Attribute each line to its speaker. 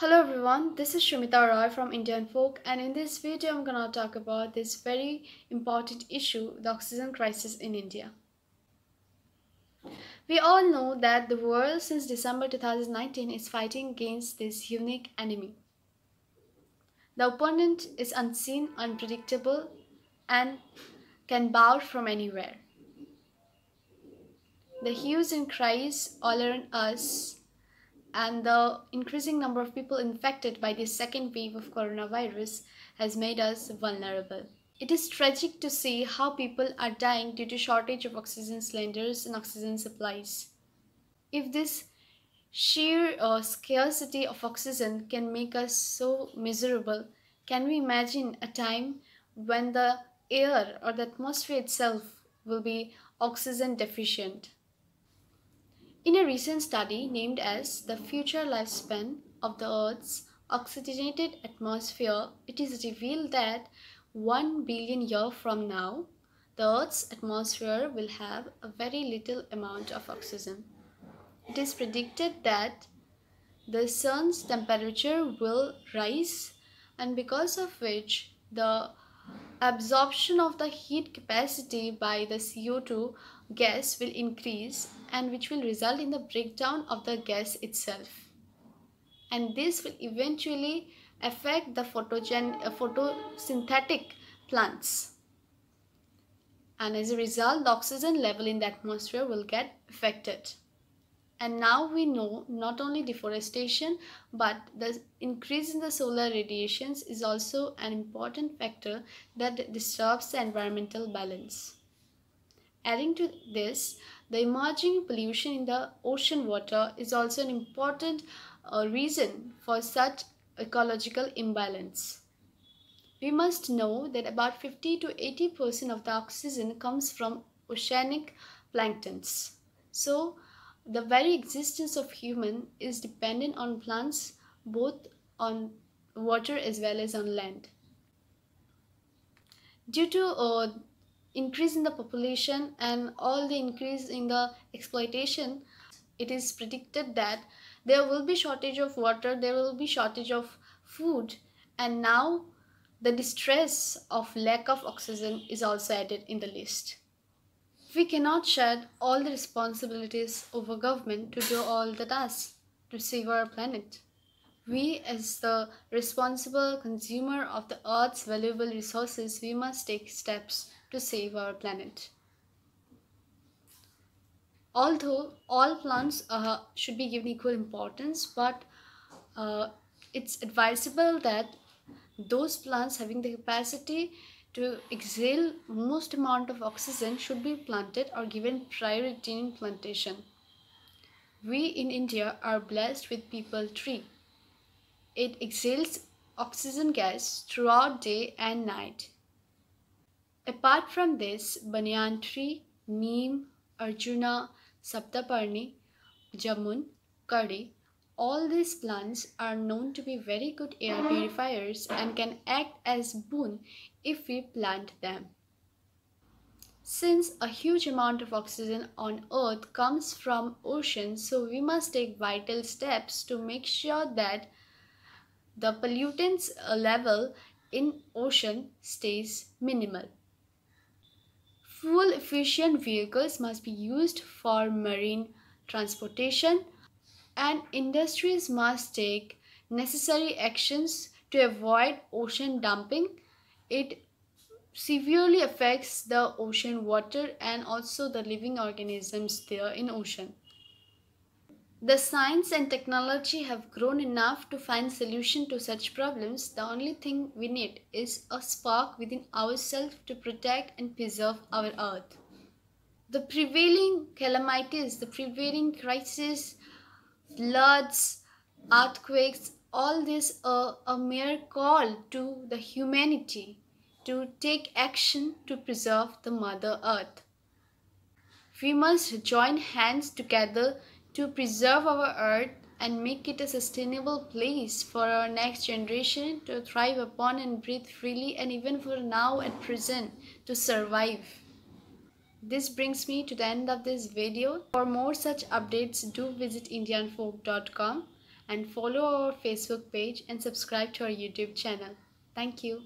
Speaker 1: Hello everyone, this is Shumita Roy from Indian Folk and in this video I'm gonna talk about this very important issue, the oxygen crisis in India. We all know that the world since December 2019 is fighting against this unique enemy. The opponent is unseen, unpredictable and can bow from anywhere. The hues and cries all around us and the increasing number of people infected by this second wave of coronavirus has made us vulnerable. It is tragic to see how people are dying due to shortage of oxygen cylinders and oxygen supplies. If this sheer uh, scarcity of oxygen can make us so miserable, can we imagine a time when the air or the atmosphere itself will be oxygen deficient? In a recent study named as The Future Lifespan of the Earth's Oxygenated Atmosphere, it is revealed that 1 billion years from now, the Earth's atmosphere will have a very little amount of oxygen. It is predicted that the sun's temperature will rise and because of which the absorption of the heat capacity by the CO2 gas will increase and which will result in the breakdown of the gas itself. And this will eventually affect the photogen uh, photosynthetic plants. And as a result, the oxygen level in the atmosphere will get affected. And now we know not only deforestation but the increase in the solar radiations is also an important factor that disturbs the environmental balance. Adding to this, the emerging pollution in the ocean water is also an important uh, reason for such ecological imbalance. We must know that about 50 to 80% of the oxygen comes from oceanic planktons. So, the very existence of human is dependent on plants both on water as well as on land. Due to uh, increase in the population and all the increase in the exploitation, it is predicted that there will be shortage of water, there will be shortage of food and now the distress of lack of oxygen is also added in the list. We cannot shed all the responsibilities over government to do all the tasks to save our planet. We as the responsible consumer of the earth's valuable resources, we must take steps to save our planet. Although all plants uh, should be given equal importance, but uh, it's advisable that those plants having the capacity to exhale most amount of oxygen should be planted or given priority in plantation. We in India are blessed with peepal tree. It exhales oxygen gas throughout day and night. Apart from this, banyan tree, neem, arjuna, saptaparni, jamun, kadi, all these plants are known to be very good air purifiers and can act as boon if we plant them. Since a huge amount of oxygen on earth comes from oceans, so we must take vital steps to make sure that the pollutants level in ocean stays minimal. Fuel efficient vehicles must be used for marine transportation and industries must take necessary actions to avoid ocean dumping it severely affects the ocean water and also the living organisms there in ocean. The science and technology have grown enough to find solution to such problems. The only thing we need is a spark within ourselves to protect and preserve our earth. The prevailing calamities, the prevailing crisis, floods, earthquakes, all this are a mere call to the humanity to take action to preserve the Mother Earth. We must join hands together to preserve our Earth and make it a sustainable place for our next generation to thrive upon and breathe freely and even for now at present to survive. This brings me to the end of this video. For more such updates, do visit indianfolk.com and follow our Facebook page and subscribe to our YouTube channel. Thank you.